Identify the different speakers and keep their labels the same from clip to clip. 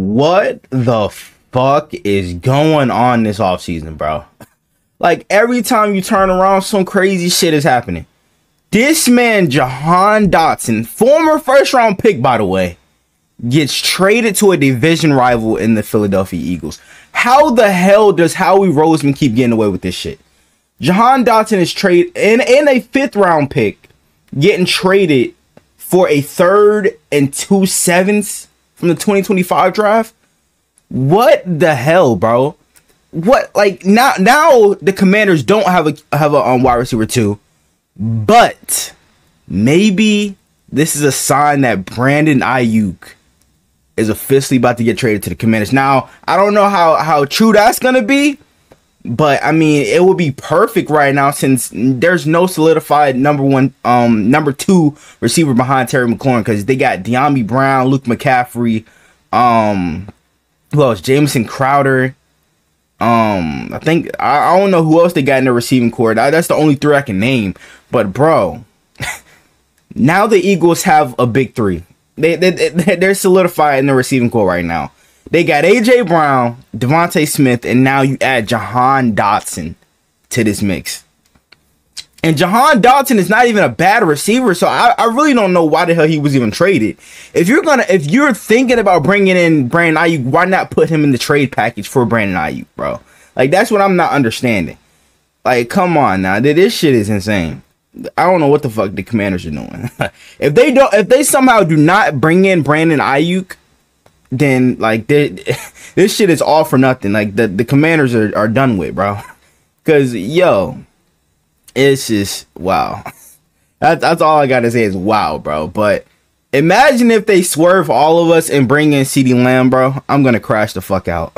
Speaker 1: what the fuck is going on this offseason, bro? Like every time you turn around, some crazy shit is happening. This man, Jahan Dotson, former first round pick, by the way, gets traded to a division rival in the Philadelphia Eagles. How the hell does Howie Roseman keep getting away with this shit? Jahan Dotson is traded in, in a fifth round pick, getting traded for a third and two sevenths from the 2025 draft. What the hell, bro? What like now? Now the Commanders don't have a have a um, wide receiver two, but maybe this is a sign that Brandon Aiyuk is officially about to get traded to the Commanders. Now I don't know how how true that's gonna be, but I mean it would be perfect right now since there's no solidified number one um number two receiver behind Terry McLaurin because they got Dyami Brown, Luke McCaffrey, um who else? Jamison Crowder. Um, I think I, I don't know who else they got in the receiving corps. That, that's the only three I can name. But bro, now the Eagles have a big three. They, they, they they're solidified in the receiving corps right now. They got AJ Brown, DeVonta Smith, and now you add Jahan Dotson to this mix. And Jahan Dotson is not even a bad receiver, so I, I really don't know why the hell he was even traded. If you're gonna, if you're thinking about bringing in Brandon Aiyuk, why not put him in the trade package for Brandon Aiyuk, bro? Like that's what I'm not understanding. Like, come on now, this shit is insane. I don't know what the fuck the Commanders are doing. if they don't, if they somehow do not bring in Brandon Aiyuk, then like this shit is all for nothing. Like the the Commanders are are done with, bro. Cause yo, it's just wow. That's that's all I gotta say is wow, bro. But imagine if they swerve all of us and bring in CeeDee Lamb, bro. I'm gonna crash the fuck out.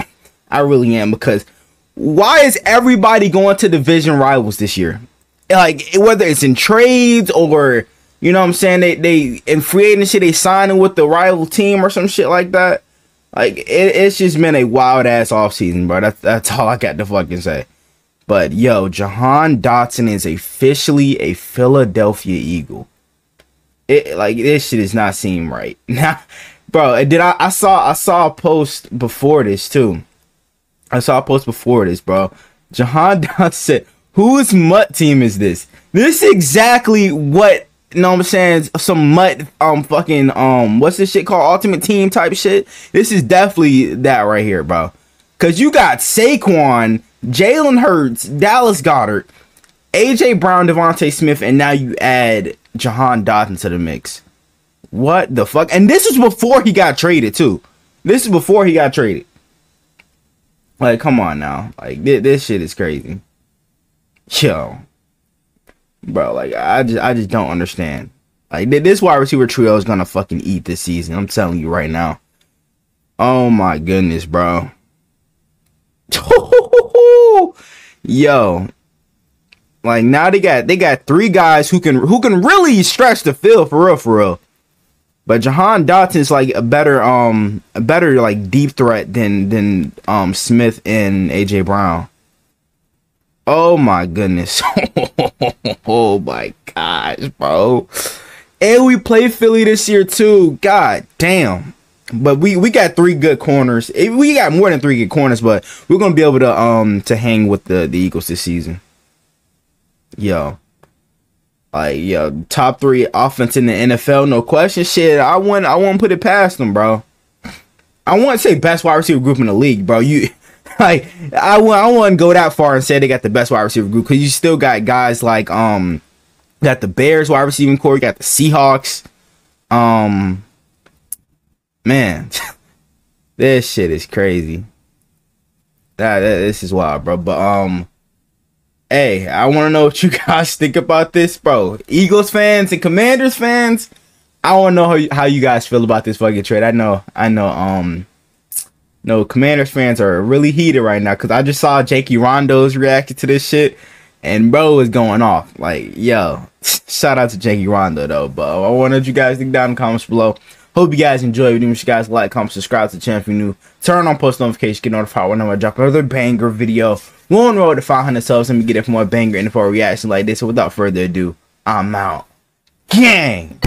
Speaker 1: I really am because why is everybody going to division rivals this year? Like whether it's in trades or you know what I'm saying, they they in free agency they signing with the rival team or some shit like that. Like it, it's just been a wild ass offseason, bro. That's that's all I got to fucking say. But yo, Jahan Dotson is officially a Philadelphia Eagle. It like this shit does not seem right. Now, bro, did I I saw I saw a post before this too. I saw a post before this, bro. Jahan Dotson, whose MUT team is this? This is exactly what know what I'm saying? Some MUT um fucking um what's this shit called? Ultimate team type shit. This is definitely that right here, bro. Cause you got Saquon Jalen Hurts, Dallas Goedert, AJ Brown, DeVonta Smith, and now you add Jahan Dotson to the mix. What the fuck? And this is before he got traded too. This is before he got traded. Like, come on now. Like, this, this shit is crazy. Yo, bro. Like, I just, I just don't understand. Like, this wide receiver trio is gonna fucking eat this season. I'm telling you right now. Oh my goodness, bro. Yo, like now they got they got three guys who can who can really stretch the field for real for real. But Jahan Dotson's like a better um a better like deep threat than than um Smith and AJ Brown. Oh my goodness. oh my gosh, bro. And we play Philly this year too. God damn. But we we got three good corners. Eh, we got more than three good corners, but we're gonna be able to um to hang with the the Eagles this season. Yo, like yo, top three offense in the NFL, no question. Shit, I want I want to put it past them, bro. I want to say best wide receiver group in the league, bro. You like I I to go that far and say they got the best wide receiver group because you still got guys like um got the Bears wide receiving corps, you got the Seahawks, um man, this shit is crazy. That, that this is wild, bro. But um, hey, I want to know what you guys think about this, bro. Eagles fans and Commanders fans. I want to know how you, how you guys feel about this fucking trade. I know, I know. Um, no, Commanders fans are really heated right now because I just saw Jakey Rondo's reacting to this shit, and bro is going off. Like, yo, shout out to Jakey Rondo though. But I wanted you guys to down in the comments below. Hope you guys enjoy. Make sure you guys like, comment, subscribe to the channel if you're new. Turn on post notifications, get notified whenever I drop another banger video. We're road to 500 subs Let me get it for more banger and for a reaction like this. So without further ado, I'm out. Gang!